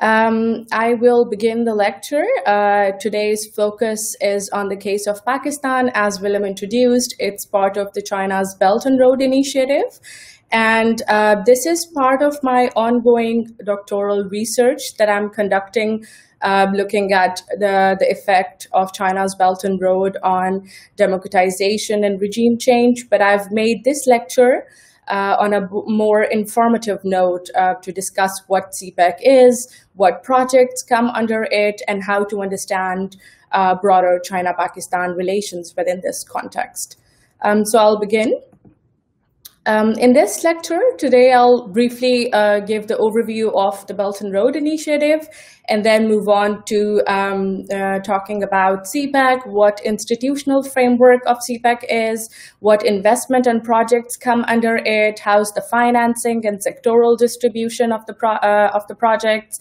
Um, I will begin the lecture. Uh, today's focus is on the case of Pakistan. As Willem introduced, it's part of the China's Belt and Road Initiative. And uh, this is part of my ongoing doctoral research that I'm conducting, uh, looking at the, the effect of China's Belt and Road on democratization and regime change. But I've made this lecture uh, on a more informative note uh, to discuss what CPEC is, what projects come under it, and how to understand uh, broader China Pakistan relations within this context. Um, so I'll begin. Um, in this lecture today, I'll briefly uh, give the overview of the Belt and Road Initiative and then move on to um, uh, talking about CPEC, what institutional framework of CPEC is, what investment and projects come under it, how's the financing and sectoral distribution of the, uh, of the projects,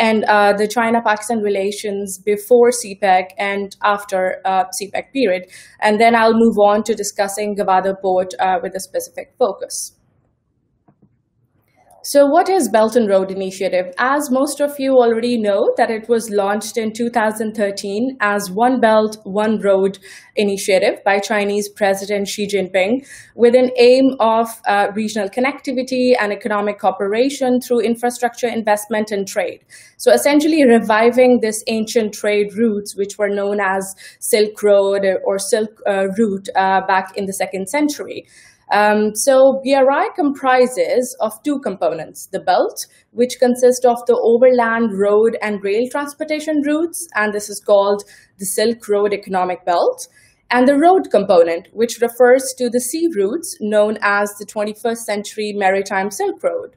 and uh, the China-Pakistan relations before CPEC and after uh, CPEC period. And then I'll move on to discussing Gwadar Port uh, with a specific focus. So what is Belt and Road Initiative? As most of you already know that it was launched in 2013 as One Belt, One Road initiative by Chinese President Xi Jinping with an aim of uh, regional connectivity and economic cooperation through infrastructure investment and trade. So essentially reviving this ancient trade routes, which were known as Silk Road or Silk uh, Route uh, back in the second century. Um, so BRI comprises of two components, the belt, which consists of the overland road and rail transportation routes, and this is called the Silk Road Economic Belt, and the road component, which refers to the sea routes known as the 21st century maritime Silk Road.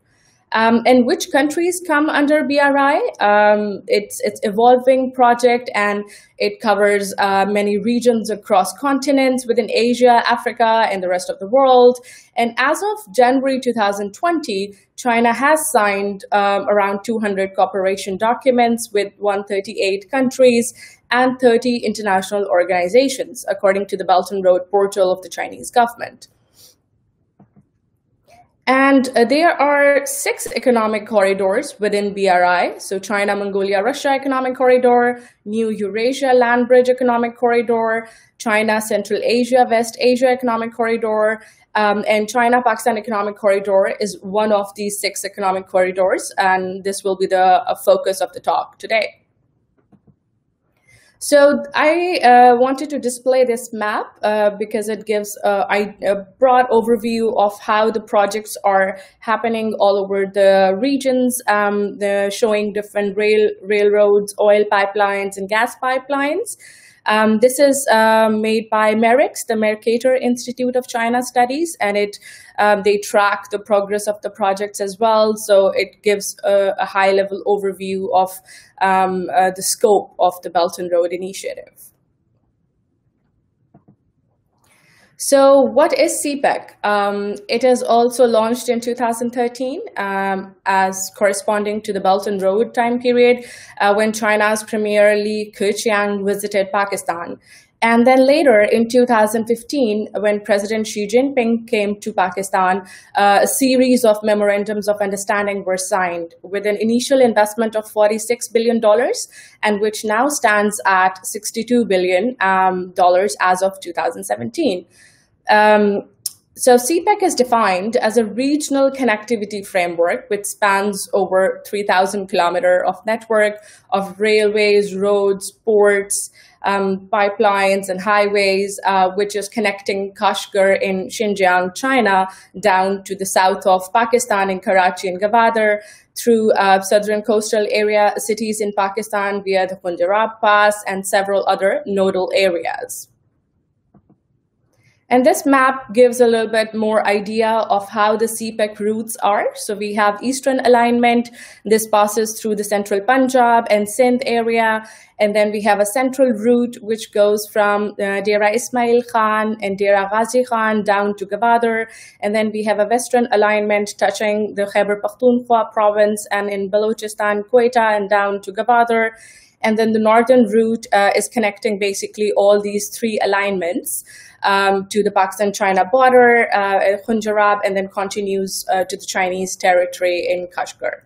Um, and which countries come under BRI? Um, it's it's evolving project and it covers uh, many regions across continents within Asia, Africa, and the rest of the world. And as of January 2020, China has signed um, around 200 cooperation documents with 138 countries and 30 international organizations, according to the Belt and Road portal of the Chinese government. And uh, there are six economic corridors within BRI. So China, Mongolia, Russia Economic Corridor, New Eurasia Land Bridge Economic Corridor, China, Central Asia, West Asia Economic Corridor, um, and China Pakistan Economic Corridor is one of these six economic corridors. And this will be the focus of the talk today. So I uh, wanted to display this map uh, because it gives uh, a broad overview of how the projects are happening all over the regions, um, showing different rail railroads, oil pipelines, and gas pipelines. Um, this is uh, made by MERICS, the Mercator Institute of China Studies, and it um, they track the progress of the projects as well. So it gives a, a high level overview of um, uh, the scope of the Belt and Road Initiative. So what is CPEC? Um, it is also launched in 2013 um, as corresponding to the Belt and Road time period uh, when China's Premier Li Keqiang visited Pakistan. And then later in 2015, when President Xi Jinping came to Pakistan, uh, a series of memorandums of understanding were signed with an initial investment of $46 billion and which now stands at $62 billion um, as of 2017. Um, so CPEC is defined as a regional connectivity framework which spans over 3,000 kilometer of network of railways, roads, ports, um, pipelines and highways, uh, which is connecting Kashgar in Xinjiang, China, down to the south of Pakistan in Karachi and Gwadar, through uh, southern coastal area cities in Pakistan via the Khunjerab Pass and several other nodal areas. And this map gives a little bit more idea of how the CPEC routes are. So we have eastern alignment. This passes through the central Punjab and Sindh area. And then we have a central route which goes from uh, Dera Ismail Khan and Dera Ghazi Khan down to Gwadar. And then we have a western alignment touching the Khyber Pakhtunkhwa province and in Balochistan, Quetta, and down to Gwadar. And then the northern route uh, is connecting basically all these three alignments um, to the Pakistan-China border, uh, Khunjerab, and then continues uh, to the Chinese territory in Kashgar.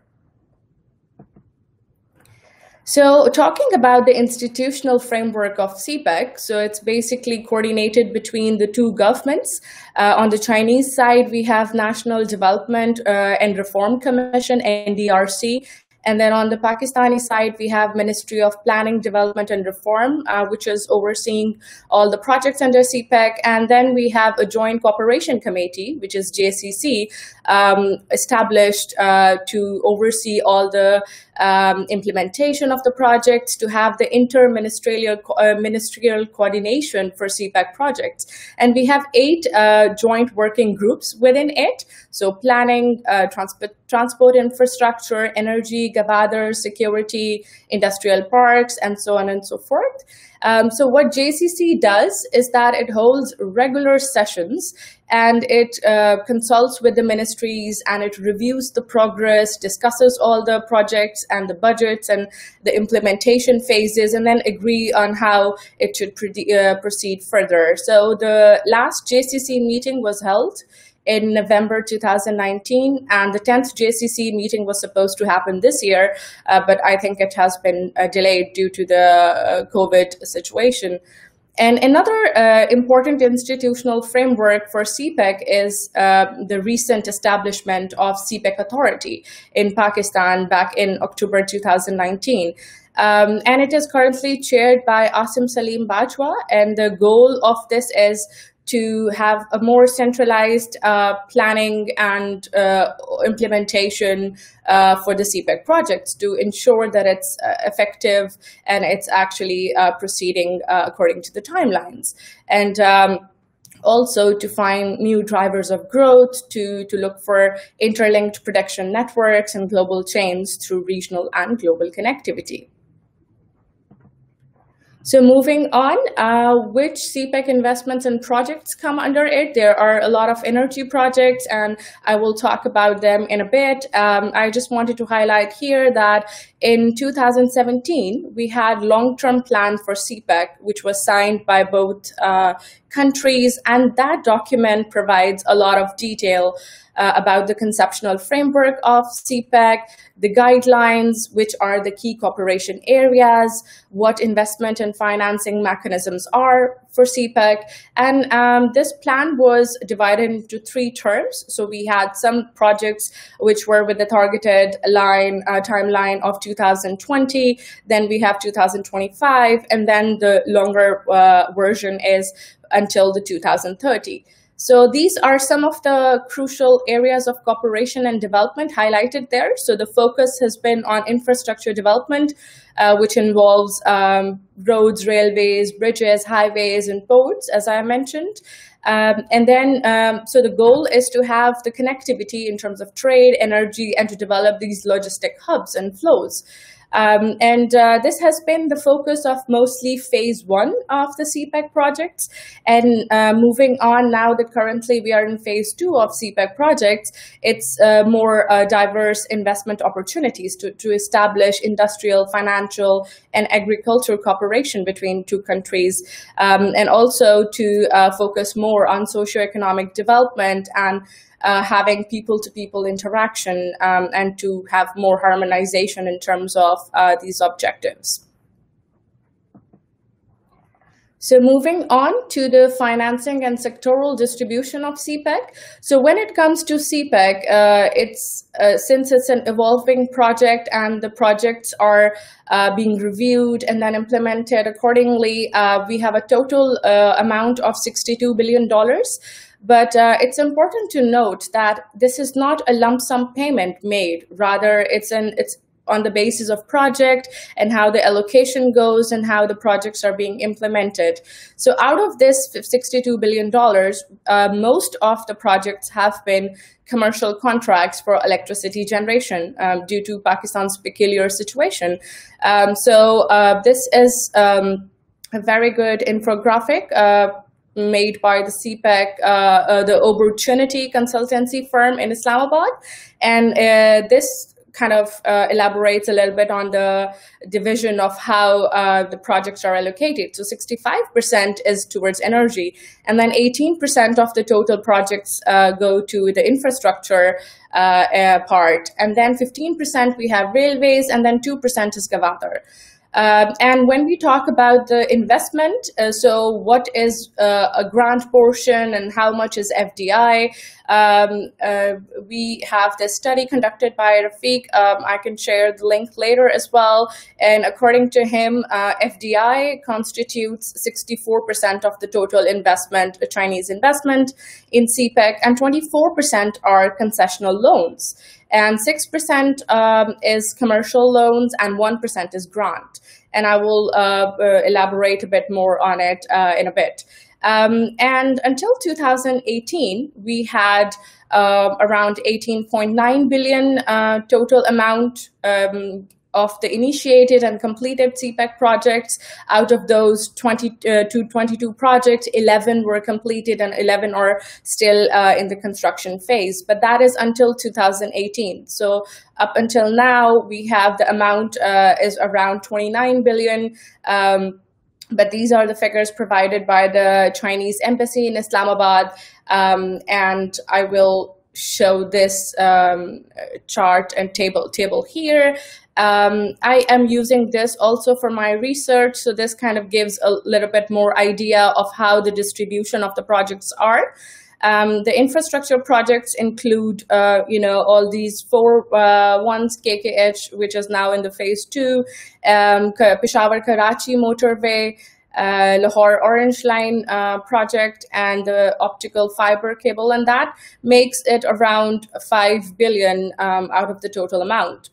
So, talking about the institutional framework of CPEC, so it's basically coordinated between the two governments. Uh, on the Chinese side, we have National Development uh, and Reform Commission, NDRC, and then on the Pakistani side, we have Ministry of Planning, Development and Reform, uh, which is overseeing all the projects under CPEC. And then we have a Joint Cooperation Committee, which is JCC, um, established uh, to oversee all the um, implementation of the projects, to have the inter-ministerial uh, ministerial coordination for CPEC projects. And we have eight uh, joint working groups within it. So planning, uh, transport, transport infrastructure, energy, Gwadar, security, industrial parks, and so on and so forth. Um, so what JCC does is that it holds regular sessions and it uh, consults with the ministries and it reviews the progress, discusses all the projects and the budgets and the implementation phases, and then agree on how it should uh, proceed further. So the last JCC meeting was held in November 2019, and the 10th JCC meeting was supposed to happen this year, uh, but I think it has been uh, delayed due to the uh, COVID situation. And another uh, important institutional framework for CPEC is uh, the recent establishment of CPEC Authority in Pakistan back in October 2019. Um, and it is currently chaired by Asim Salim Bajwa. And the goal of this is to have a more centralized uh, planning and uh, implementation uh, for the CPEC projects to ensure that it's uh, effective and it's actually uh, proceeding uh, according to the timelines. And um, also to find new drivers of growth, to, to look for interlinked production networks and global chains through regional and global connectivity. So moving on, uh, which CPEC investments and projects come under it? There are a lot of energy projects, and I will talk about them in a bit. Um, I just wanted to highlight here that in 2017, we had long-term plan for CPEC, which was signed by both uh, countries, and that document provides a lot of detail uh, about the conceptual framework of CPEC, the guidelines, which are the key cooperation areas, what investment and financing mechanisms are for CPEC. And um, this plan was divided into three terms. So we had some projects which were with the targeted line uh, timeline of 2020, then we have 2025, and then the longer uh, version is until the 2030. So these are some of the crucial areas of cooperation and development highlighted there. So the focus has been on infrastructure development, uh, which involves um, roads, railways, bridges, highways, and ports, as I mentioned. Um, and then, um, so the goal is to have the connectivity in terms of trade, energy, and to develop these logistic hubs and flows. Um, and uh, this has been the focus of mostly phase one of the CPEC projects. And uh, moving on now that currently we are in phase two of CPEC projects, it's uh, more uh, diverse investment opportunities to, to establish industrial, financial, and agricultural cooperation between two countries, um, and also to uh, focus more on socioeconomic development and uh, having people to people interaction um, and to have more harmonization in terms of uh, these objectives. So moving on to the financing and sectoral distribution of CPEC. So when it comes to CPEC, uh, it's uh, since it's an evolving project and the projects are uh, being reviewed and then implemented accordingly, uh, we have a total uh, amount of $62 billion. But uh, it's important to note that this is not a lump sum payment made. Rather, it's an it's on the basis of project and how the allocation goes and how the projects are being implemented. So out of this $62 billion, uh, most of the projects have been commercial contracts for electricity generation um, due to Pakistan's peculiar situation. Um, so uh, this is um, a very good infographic uh, made by the CPEC, uh, uh, the Opportunity consultancy firm in Islamabad. And uh, this kind of uh, elaborates a little bit on the division of how uh, the projects are allocated. So 65% is towards energy, and then 18% of the total projects uh, go to the infrastructure part, and then 15% we have railways, and then 2% is Gwadar. Um, and when we talk about the investment, uh, so what is uh, a grant portion and how much is FDI? Um, uh, we have this study conducted by Rafiq. Um, I can share the link later as well. And according to him, uh, FDI constitutes 64% of the total investment, Chinese investment in CPEC, and 24% are concessional loans and 6% um, is commercial loans and 1% is grant. And I will uh, uh, elaborate a bit more on it uh, in a bit. Um, and until 2018, we had uh, around 18.9 billion uh, total amount um, of the initiated and completed CPEC projects. Out of those 20 uh, 22 projects, 11 were completed and 11 are still uh, in the construction phase. But that is until 2018. So up until now, we have the amount uh, is around 29 billion. Um, but these are the figures provided by the Chinese embassy in Islamabad. Um, and I will show this um, chart and table table here. Um, I am using this also for my research, so this kind of gives a little bit more idea of how the distribution of the projects are. Um, the infrastructure projects include, uh, you know, all these four uh, ones, KKH, which is now in the phase two, um, Peshawar Karachi motorway, uh, Lahore Orange Line uh, project and the optical fiber cable, and that makes it around 5 billion um, out of the total amount.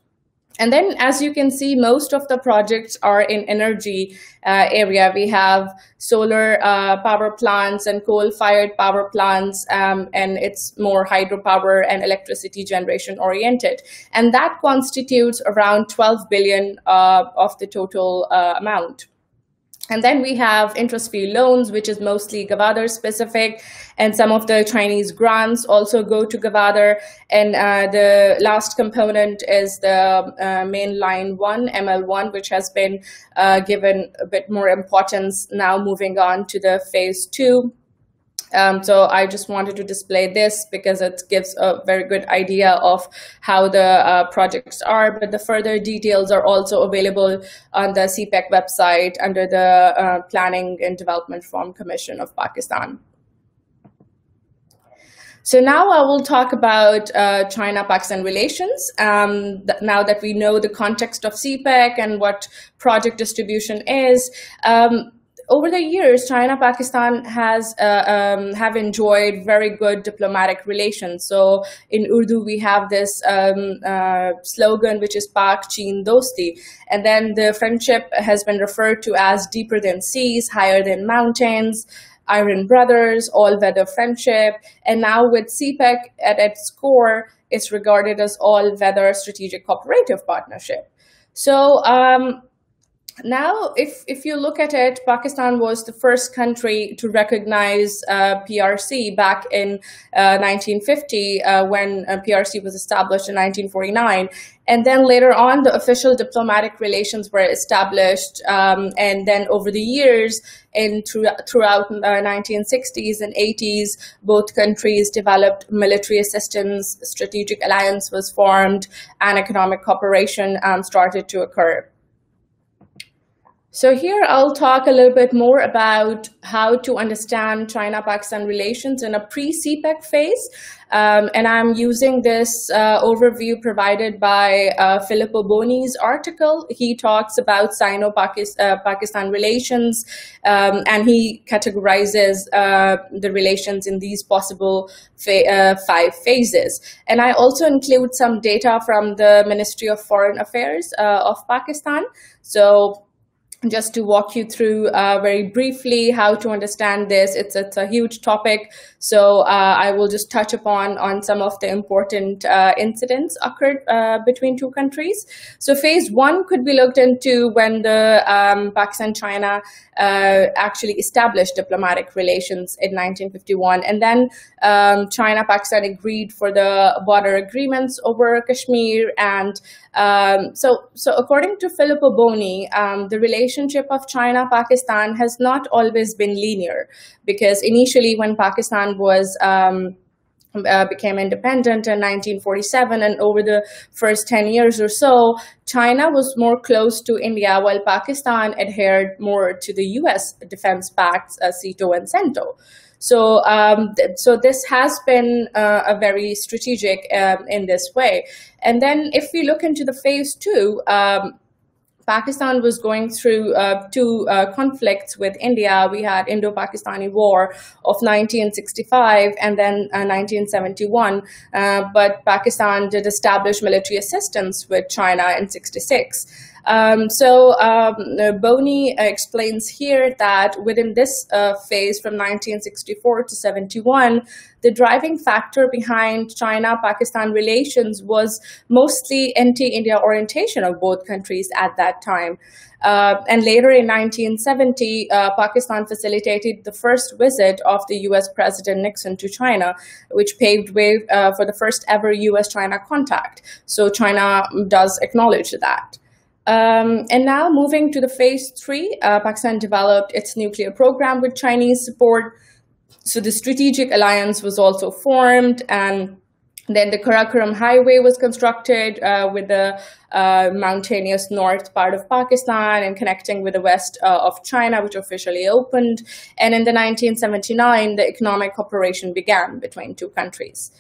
And then, as you can see, most of the projects are in energy uh, area. We have solar uh, power plants and coal-fired power plants, um, and it's more hydropower and electricity generation oriented. And that constitutes around 12 billion uh, of the total uh, amount. And then we have interest-free loans, which is mostly Gwadar specific, and some of the Chinese grants also go to Gwadar. And uh, the last component is the uh, mainline one, ML1, which has been uh, given a bit more importance now moving on to the phase two um, so I just wanted to display this because it gives a very good idea of how the uh, projects are, but the further details are also available on the CPEC website under the uh, Planning and Development Reform Commission of Pakistan. So now I will talk about uh, China-Pakistan relations. Um, th now that we know the context of CPEC and what project distribution is, um, over the years, China Pakistan has uh, um, have enjoyed very good diplomatic relations. So in Urdu, we have this um, uh, slogan which is Pak Chin Dosti, and then the friendship has been referred to as deeper than seas, higher than mountains. Iron Brothers, all weather friendship, and now with CPEC at its core, it's regarded as all weather strategic cooperative partnership. So um, now, if, if you look at it, Pakistan was the first country to recognize uh, PRC back in uh, 1950 uh, when uh, PRC was established in 1949. And then later on, the official diplomatic relations were established. Um, and then over the years, in through, throughout the uh, 1960s and 80s, both countries developed military assistance, strategic alliance was formed, and economic cooperation um, started to occur. So here I'll talk a little bit more about how to understand China-Pakistan relations in a pre-CPEC phase. Um, and I'm using this uh, overview provided by uh, Filippo Boni's article. He talks about Sino-Pakistan uh, relations, um, and he categorizes uh, the relations in these possible uh, five phases. And I also include some data from the Ministry of Foreign Affairs uh, of Pakistan. So just to walk you through uh, very briefly how to understand this. It's, it's a huge topic, so uh, I will just touch upon on some of the important uh, incidents occurred uh, between two countries. So phase one could be looked into when the um, Pakistan-China uh, actually established diplomatic relations in 1951. And then um, China Pakistan agreed for the border agreements over Kashmir. And um, so, so, according to Filippo Boni, um, the relationship of China Pakistan has not always been linear because initially, when Pakistan was um, uh, became independent in 1947 and over the first 10 years or so china was more close to india while pakistan adhered more to the us defense pacts uh, SEATO and CENTO so um, th- so this has been uh, a very strategic um, in this way. And then if we look into the phase two um, Pakistan was going through uh, two uh, conflicts with India. We had Indo-Pakistani War of 1965 and then uh, 1971. Uh, but Pakistan did establish military assistance with China in 66. Um, so um, Boni explains here that within this uh, phase from 1964 to 71, the driving factor behind China-Pakistan relations was mostly anti-India orientation of both countries at that time. Uh, and later in 1970, uh, Pakistan facilitated the first visit of the US President Nixon to China, which paved way uh, for the first ever US China contact. So China does acknowledge that. Um, and now moving to the phase three, uh, Pakistan developed its nuclear program with Chinese support. So the strategic alliance was also formed and then the Karakoram Highway was constructed uh, with the uh, mountainous north part of Pakistan and connecting with the west uh, of China, which officially opened. And in the 1979, the economic cooperation began between two countries.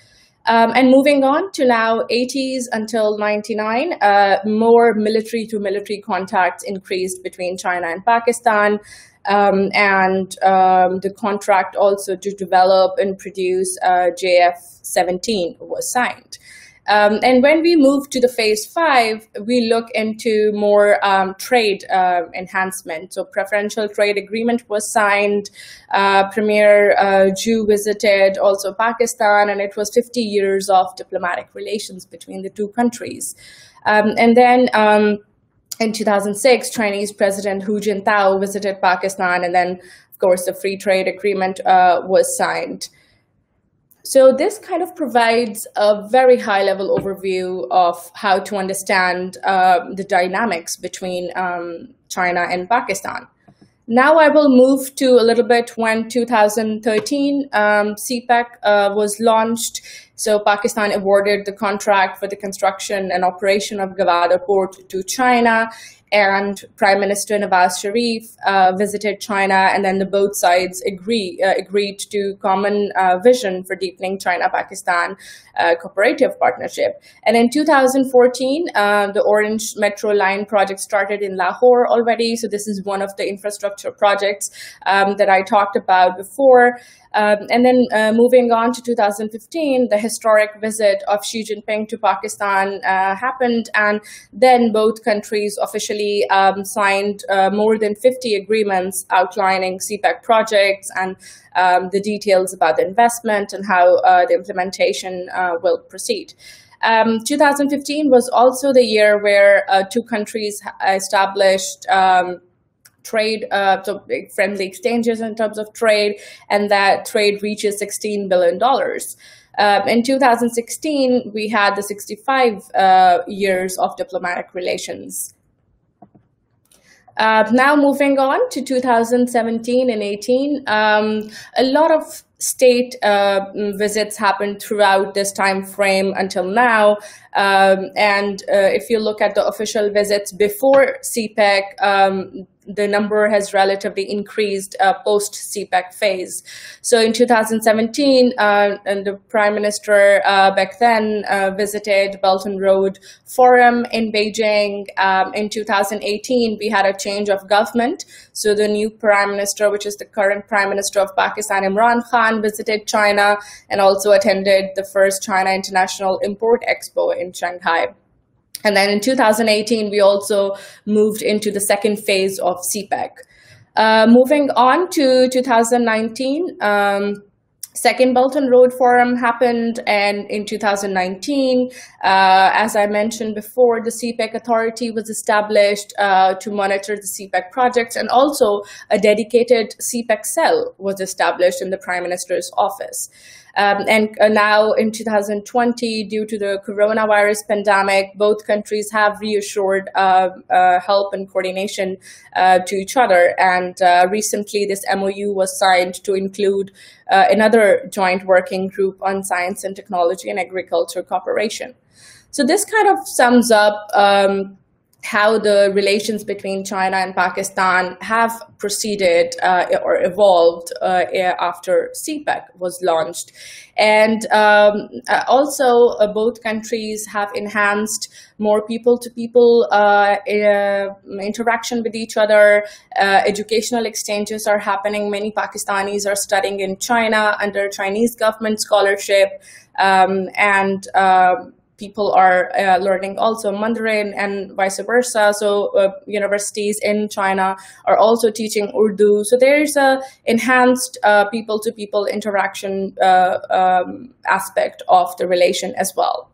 Um, and moving on to now 80s until 99, uh, more military to military contacts increased between China and Pakistan. Um, and um, the contract also to develop and produce uh, JF 17 was signed. Um, and when we move to the phase five, we look into more um, trade uh, enhancement. So preferential trade agreement was signed. Uh, Premier uh, visited also Pakistan, and it was 50 years of diplomatic relations between the two countries. Um, and then um, in 2006, Chinese President Hu Jintao visited Pakistan, and then, of course, the free trade agreement uh, was signed. So this kind of provides a very high level overview of how to understand uh, the dynamics between um, China and Pakistan. Now I will move to a little bit when 2013 um, CPEC uh, was launched. So Pakistan awarded the contract for the construction and operation of Gwadar port to China and Prime Minister Nawaz Sharif uh, visited China, and then the both sides agree uh, agreed to common uh, vision for deepening China-Pakistan uh, cooperative partnership. And in 2014, uh, the Orange Metro Line project started in Lahore already. So this is one of the infrastructure projects um, that I talked about before. Um, and then uh, moving on to 2015, the historic visit of Xi Jinping to Pakistan uh, happened, and then both countries officially um, signed uh, more than 50 agreements outlining CPEC projects and um, the details about the investment and how uh, the implementation uh, will proceed. Um, 2015 was also the year where uh, two countries established um, trade, uh, so friendly exchanges in terms of trade, and that trade reaches $16 billion. Um, in 2016, we had the 65 uh, years of diplomatic relations. Uh, now moving on to 2017 and 18, um, a lot of state uh, visits happened throughout this time frame until now. Um, and uh, if you look at the official visits before CPEC, um, the number has relatively increased uh, post CPEC phase. So in 2017, uh, and the prime minister uh, back then uh, visited Belt and Road Forum in Beijing. Um, in 2018, we had a change of government. So the new prime minister, which is the current prime minister of Pakistan, Imran Khan, visited China and also attended the first China International Import Expo in Shanghai. And then in 2018, we also moved into the second phase of CPEC. Uh, moving on to 2019, um, Second Belt and Road Forum happened, and in 2019, uh, as I mentioned before, the CPEC Authority was established uh, to monitor the CPEC projects, and also a dedicated CPEC cell was established in the Prime Minister's office. Um, and uh, now in 2020, due to the coronavirus pandemic, both countries have reassured uh, uh, help and coordination uh, to each other. And uh, recently, this MOU was signed to include uh, another joint working group on science and technology and agriculture cooperation. So this kind of sums up um, how the relations between China and Pakistan have proceeded uh, or evolved uh, after CPEC was launched. And um, uh, also, uh, both countries have enhanced more people to people uh, interaction with each other. Uh, educational exchanges are happening. Many Pakistanis are studying in China under Chinese government scholarship. Um, and um, people are uh, learning also Mandarin and vice versa. So uh, universities in China are also teaching Urdu. So there's a enhanced people to people interaction uh, um, aspect of the relation as well.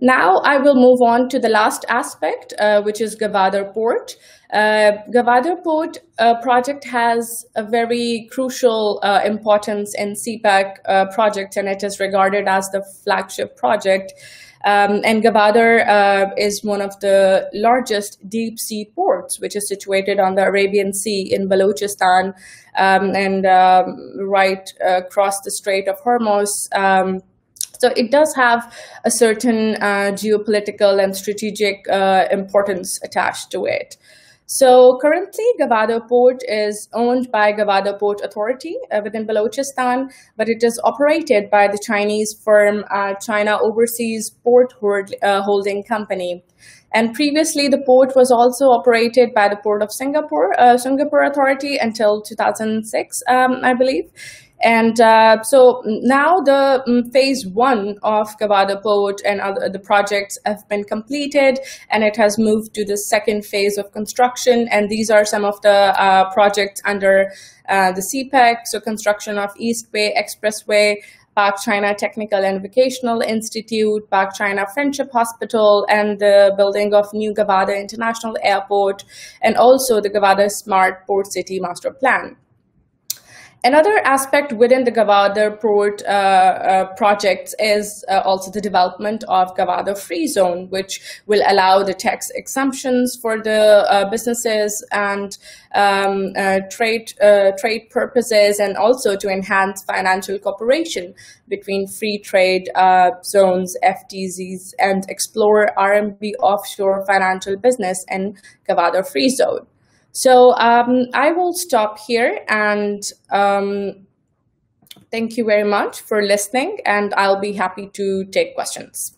Now I will move on to the last aspect, uh, which is Gwadar Port. Uh, Gwadar Port uh, project has a very crucial uh, importance in CPEC uh, project, and it is regarded as the flagship project. Um, and Gwadar uh, is one of the largest deep sea ports, which is situated on the Arabian Sea in Balochistan um, and um, right across the Strait of Hormuz. So it does have a certain uh, geopolitical and strategic uh, importance attached to it. So currently, Gwadar Port is owned by Gwadar Port Authority uh, within Balochistan, but it is operated by the Chinese firm uh, China Overseas Port uh, Holding Company. And previously, the port was also operated by the Port of Singapore, uh, Singapore Authority until 2006, um, I believe. And uh, so now the um, phase one of Gwadar Port and other, the projects have been completed, and it has moved to the second phase of construction. And these are some of the uh, projects under uh, the CPEC, so construction of East Bay Expressway, Pak China Technical and Vocational Institute, Pak China Friendship Hospital, and the building of New Gwadar International Airport, and also the Gwadar Smart Port City Master Plan. Another aspect within the Gwadar Port uh, uh, projects is uh, also the development of Gwadar Free Zone, which will allow the tax exemptions for the uh, businesses and um, uh, trade uh, trade purposes, and also to enhance financial cooperation between free trade zones, FTZs, and explore RMB offshore financial business in Gwadar Free Zone. So um, I will stop here and um, thank you very much for listening and I'll be happy to take questions.